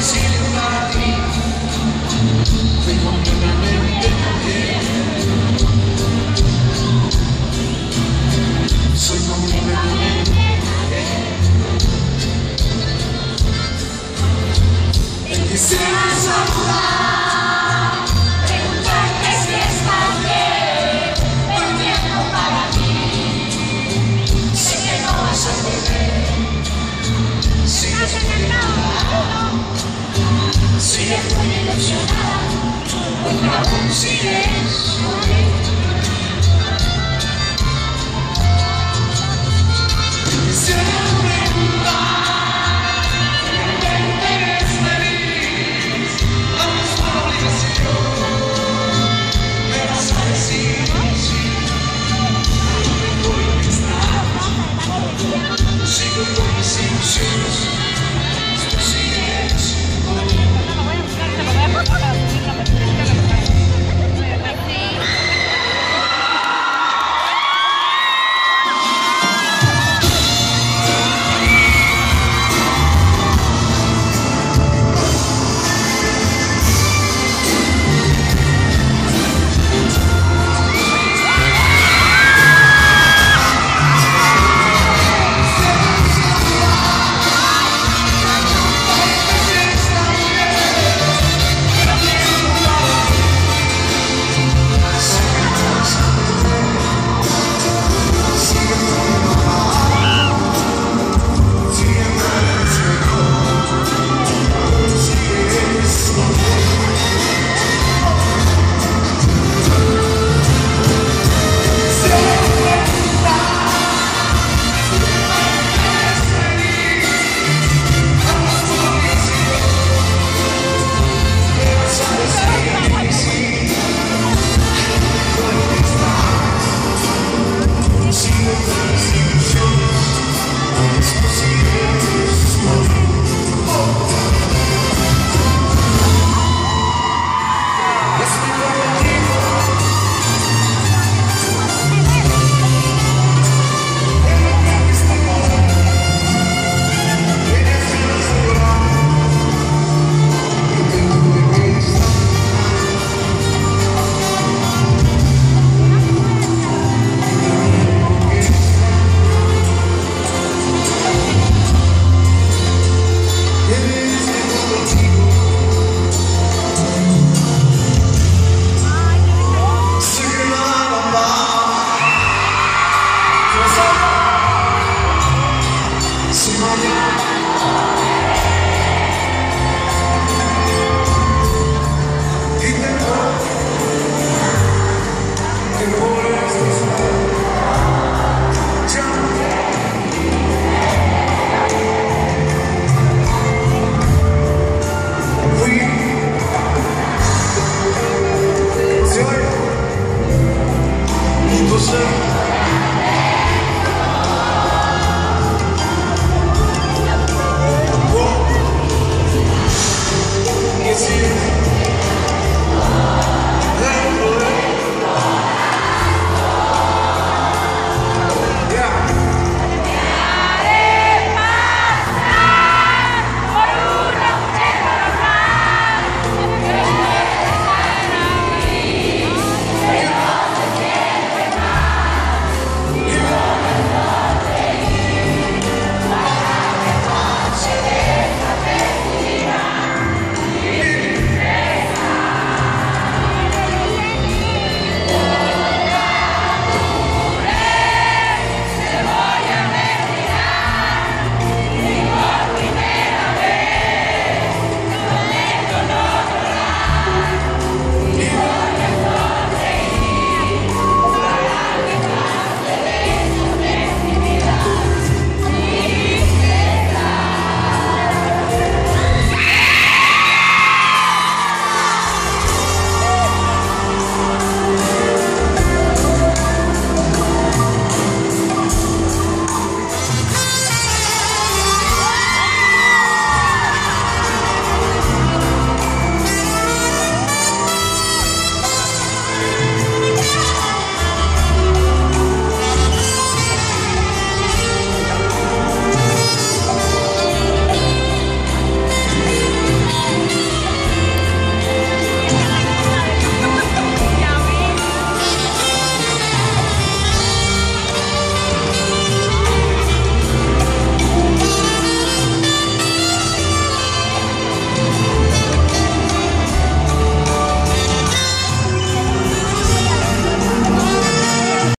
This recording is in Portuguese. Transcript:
see you. se decepcionar, nunca consigues morir.